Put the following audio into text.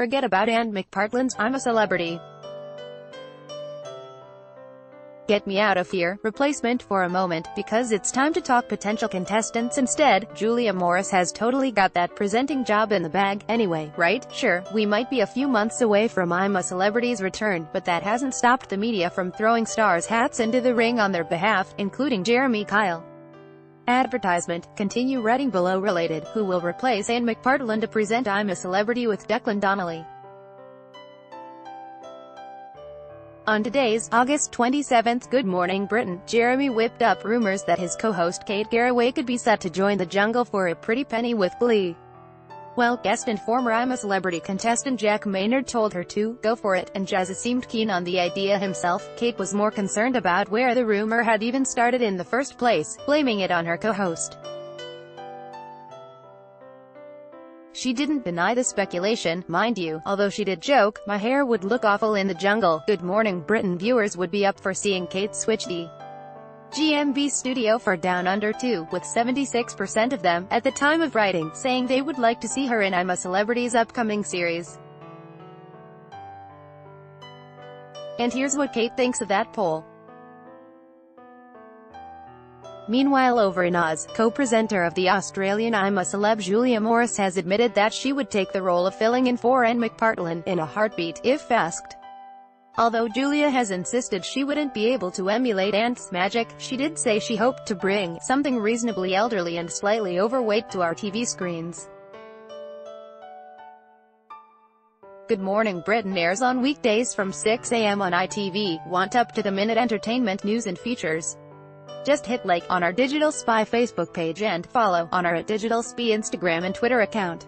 forget about Ant McPartlin's I'm a Celebrity. Get me out of here, replacement for a moment, because it's time to talk potential contestants instead. Julia Morris has totally got that presenting job in the bag, anyway, right? Sure, we might be a few months away from I'm a Celebrity's return, but that hasn't stopped the media from throwing stars' hats into the ring on their behalf, including Jeremy Kyle. Advertisement, continue reading below related, who will replace Ant McPartlin to present I'm a Celebrity with Declan Donnelly. On today's, August 27th Good Morning Britain, Jeremy whipped up rumors that his co-host Kate Garraway could be set to join the jungle for a pretty penny with Glee. Well, guest and former I'm a Celebrity contestant Jack Maynard told her to go for it, and Jazza seemed keen on the idea himself. Kate was more concerned about where the rumor had even started in the first place, blaming it on her co-host. She didn't deny the speculation, mind you, although she did joke, my hair would look awful in the jungle. Good Morning Britain viewers would be up for seeing Kate switch the GMB studio for Down Under 2, with 76% of them, at the time of writing, saying they would like to see her in I'm a Celebrity's upcoming series. And here's what Kate thinks of that poll. Meanwhile over in Oz, co-presenter of the Australian I'm a Celeb Julia Morris has admitted that she would take the role of filling in for Ant McPartlin in a heartbeat, if asked. Although Julia has insisted she wouldn't be able to emulate Ant's magic, she did say she hoped to bring something reasonably elderly and slightly overweight to our TV screens. Good Morning Britain airs on weekdays from 6 a.m. on ITV. Want up-to-the-minute entertainment news and features? Just hit like on our Digital Spy Facebook page and follow on our Digital Spy Instagram and Twitter account.